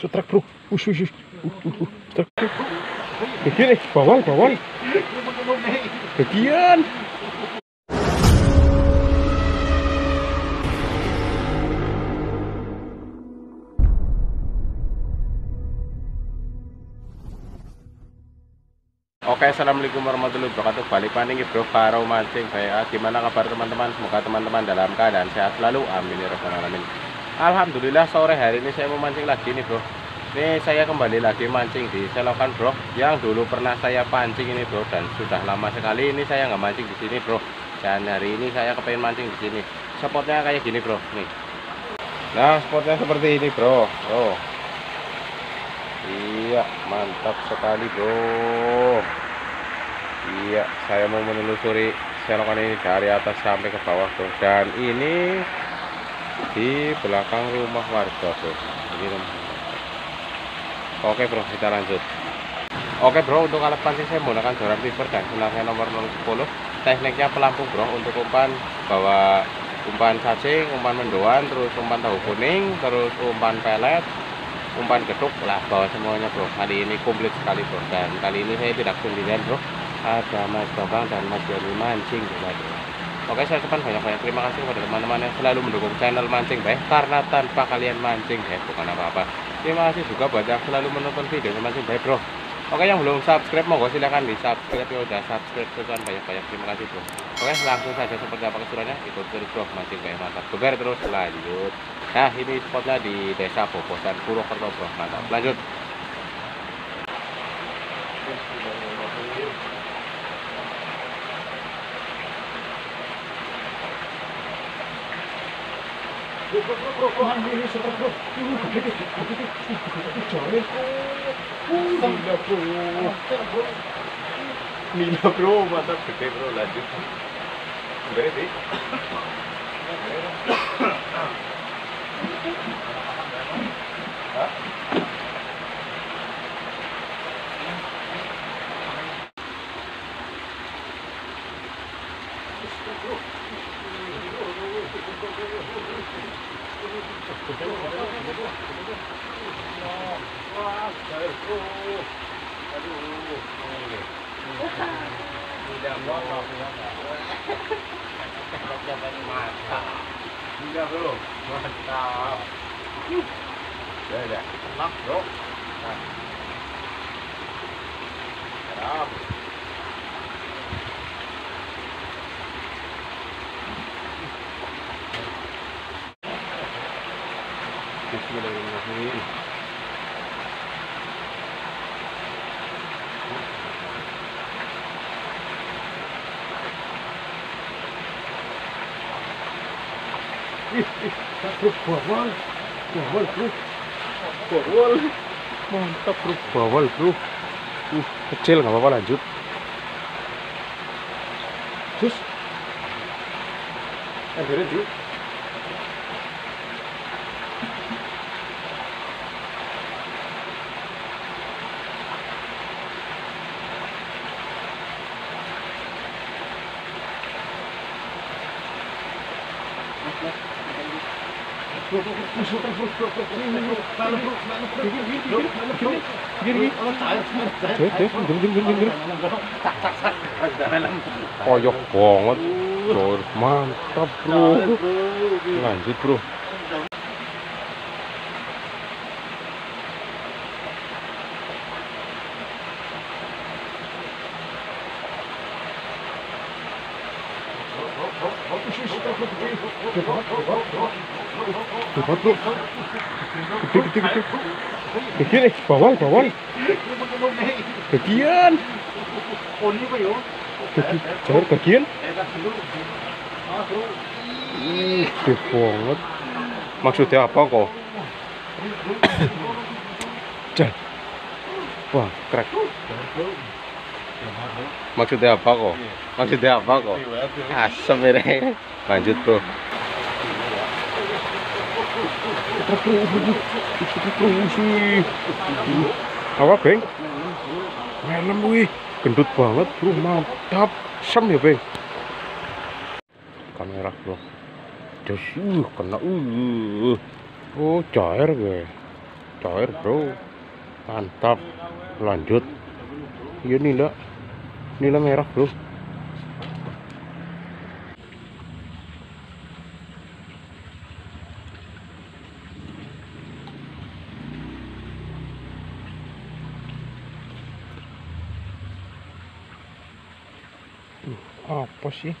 setrek bro. Ush, ush, ush. Uh, uh, uh, setrek bro. Bagian eh, bawal, bawal. Bagian. Oke, assalamualaikum warahmatullahi wabarakatuh. Balik paning bro, karo mancing. Baik, gimana kabar teman-teman? Semoga teman-teman dalam keadaan sehat selalu. Amin ya rabbal alamin. Alhamdulillah sore hari ini saya mau mancing lagi nih bro. Ini saya kembali lagi mancing di selokan bro. Yang dulu pernah saya pancing ini bro dan sudah lama sekali ini saya nggak mancing di sini bro. Dan hari ini saya kepengen mancing di sini. Spotnya kayak gini bro, nih. Nah, spotnya seperti ini bro. Oh, Iya, mantap sekali, Bro. Iya, saya mau menelusuri selokan ini dari atas sampai ke bawah, Bro. Dan ini di belakang rumah warga, Bro. Rumah. Oke, Bro, kita lanjut. Oke, Bro, untuk alat pancing saya menggunakan joran river dan senarnya nomor 010. Tekniknya pelampung, Bro, untuk umpan bawa umpan cacing, umpan mendoan, terus umpan tahu kuning, terus umpan pelet, umpan geduk lah bawa semuanya bro kali ini komplit sekali bro dan kali ini saya tidak sendirian bro ada mas Bambang dan mas Joni mancing juga bro oke saya ucapkan banyak-banyak terima kasih kepada teman-teman yang selalu mendukung channel mancing baik karena tanpa kalian mancing ya bukan apa-apa. Terima kasih juga buat yang selalu menonton video mancing baik bro. Oke yang belum subscribe monggo silahkan di subscribe ya udah subscribe tekan banyak-banyak terima kasih bro. Oke langsung saja seperti apa keseruannya? Ikut terus bro mancing kayak mantap. Geber terus lanjut. Nah ini spotnya di desa Bobosan Purwokerto bro mantap. Lanjut. Nila bro, mantap gede bro, lanjut จะเป็นมาตามีเรื่องลูกมาตาเดี๋ยวเดี๋ยวล็อกลูกครับ Bismillahirrahmanirrahim. Ih, ih, bro, bawal. Bawal, bro. Bawal. Mantap, bro. Bawal, bro. Uh, kecil nggak apa-apa lanjut. Terus. Akhirnya di koyok banget bro mantap bro lanjut bro Hebat bro Gede gede gede Bagian eh bawal bawal Bagian Bagi, Jalur bagian Ih, gede banget Maksudnya apa kok? Jal Wah, krek Maksudnya apa kok? Maksudnya apa kok? Asem ini Lanjut bro Apa beng? Melem wih. Gendut banget bro. Mantap. Sem ya beng? Kamera bro. Jos uh, kena uh. Oh cair gue cair bro. Mantap. Lanjut. Iya nila. Nila merah bro Uh, apa sih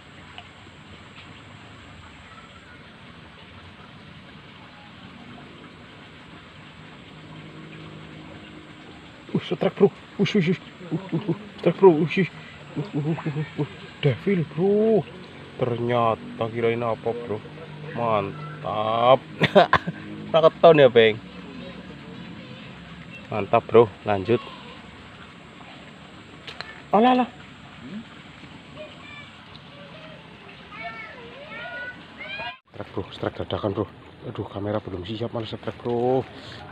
Uh, strike bro. Ush, ush, ush. Bro. Ush. Uh, uh, uh. Devil bro. Ternyata kirain apa bro. Mantap. Raketon ya beng. Mantap bro. Lanjut. Alah. Bro. Strike dadakan bro. Aduh kamera belum siap malah strike bro.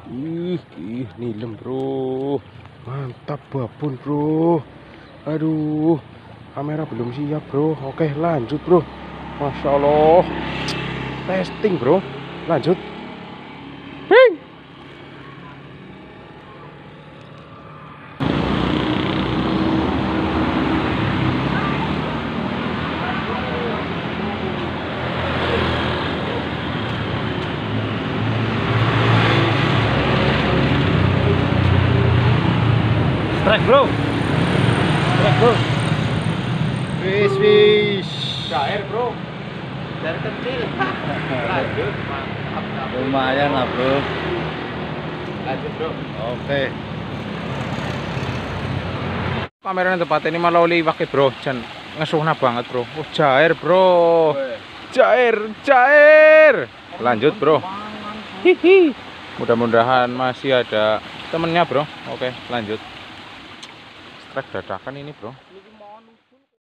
Ih, ih, nilem bro. Mantap babon bro. Aduh, kamera belum siap bro. Oke lanjut bro. Masya Allah. Testing bro. Lanjut. Strike bro. Strike bro. Wis wis. Cair bro. Dari kecil. Lanjut. Mantap. Lumayan lah bro. Lanjut bro. Oke. Kameranya tempat ini malah oli pakai bro, Jan ngesuhna banget bro. Oh, cair bro, cair, cair. Lanjut bro. Hihi. Mudah-mudahan masih ada temennya bro. Oke, lanjut. Strike dadakan ini bro.